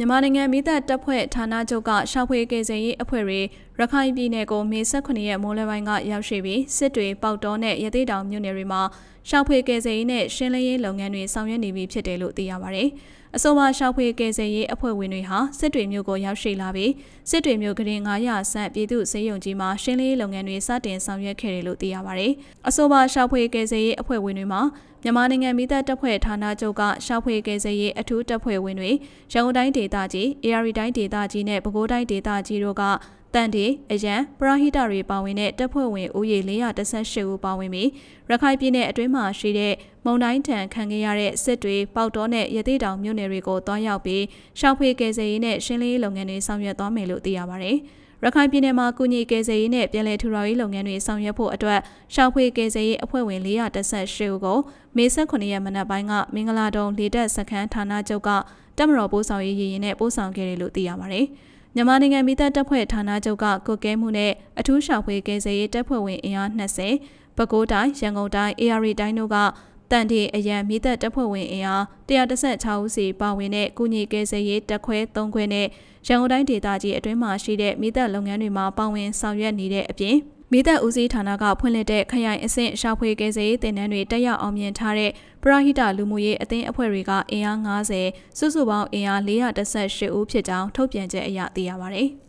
မြန်မာနိုင်ငံမိသက်တပ်ဖွဲ့ဌာနချုပ်ကရှောက်ဖွေကယ်ဆယ်ရေးအဖွဲ့တွေရခိုင်ပြည်နယ်ကိုမေ18ရက်မိုးလယ်ပိုင်းကရောက်ရှိပြီးစစ်တွေပေါက်တော်နဲ့ရသေးတောင်မြို့နယ်တွေမှာရှောက်ဖွေကယ်ဆယ်ရေးနဲ့ရှင်းလင်းရေးလုပ်ငန်းတွေဆောင်ရွက်နေပြီဖြစ်တယ်လို့သိရပါတယ်။အဆိုပါရှောက်ဖွေကယ်ဆယ်ရေးအဖွဲ့ဝင်တွေဟာစစ်တွေမြို့ကိုရောက်ရှိလာပြီးစစ်တွေမြို့ကရင်900ဆန့်ပြည်သူ့စေယုံကြီးမှာရှင်းလင်းရေးလုပ်ငန်းတွေစတင်ဆောင်ရွက်ခဲ့တယ်လို့သိရပါတယ်။အဆိုပါရှောက်ဖွေကယ်ဆယ်ရေးအဖွဲ့ဝင်တွေမှာမြန်မာနိုင်ငံမိသက်တပ်ဖွဲ့ဌာနချုပ်ကရှောက်ဖွေကယ်ဆယ်ရေးအထူးတပ်ဖွဲ့ဝင်တွေရန်ကုန်တိုင်းဒေသကြီး AR တိုင်းဒေသကြီးနဲ့ပဲခူးတိုင်းဒေသကြီးတို့က တန်တီအရန်ပရာဟိတတွေပါဝင်တဲ့တပ်ဖွဲ့ဝင်ဦးရေ418ဦးပါဝင်ပြီးရခိုင်ပြည်နယ်အတွင်းမှာရှိတဲ့မုံတိုင်းထံခံခဲ့ရတဲ့စစ်တွေပေါက်တော်နဲ့ရသေးတောင်မြို့နယ်တွေကိုတွားရောက်ပြီးရှောက်ဖွေကယ်ဆယ်ရေးနဲ့ရှင်းလင်းရေးလုပ်ငန်းတွေဆောင်ရွက်သွားမယ်လို့သိရပါတယ်။ရခိုင်ပြည်နယ်မှာကုညီကယ်ဆယ်ရေးနဲ့ပြည်내ထူထောင်ရေးလုပ်ငန်းတွေဆောင်ရွက်ဖို့အတွက်ရှောက်ဖွေကယ်ဆယ်ရေးအဖွဲ့ဝင်418ဦးကိုမေ18ရက်မနက်ပိုင်းကမင်္ဂလာတုံလေတပ်စခန်းဌာနချုပ်ကတပ်မတော်ပို့ဆောင်ရေးရည်ရင်နဲ့ပို့ဆောင်ခဲ့တယ်လို့သိရပါတယ်။ မြန်မာနိုင်ငံမိသက်တပ်ဖွဲ့ဌာနချုပ်ကကုတ်ကဲမှုနဲ့အထူးရှောက်ဖွေကယ်ဆယ်ရေးတပ်ဖွဲ့ဝင်အင်အား20ပဲခူးတိုင်းရန်ကုန်တိုင်း AR တိုင်းတို့ကတန်တီအရန်မိသက်တပ်ဖွဲ့ဝင်အင်အား116ဦးစီပါဝင်တဲ့ကုညီကယ်ဆယ်ရေးတပ်ခွဲ3ခွဲနဲ့ရန်ကုန်တိုင်းဒေသကြီးအတွင်းမှာရှိတဲ့မိသက်လုပ်ငန်းတွေမှာပါဝင်ဆောင်ရွက်နေတဲ့အပြင် မိသက်ဦးစီးဌာနကဖွင့်လှစ်တဲ့ခရိုင်အဆင့်ရှာဖွေကယ်ဆယ်ရေးတင်နန်းတွေတက်ရောက်အောင်မြင်ထားတဲ့ပရဟိတလူမှုရေးအသင်းအဖွဲ့တွေကအင်အား90စုစုပေါင်းအင်အား418ဦးဖြစ်ကြောင်းထုတ်ပြန်ချက်အရသိရပါဗျ။